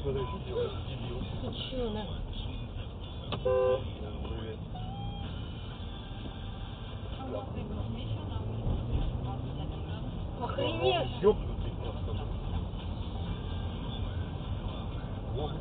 Что ты еще делаешь, дебил? Ничего, да. Привет. Охренеть! Ёбнутый просто. Вот.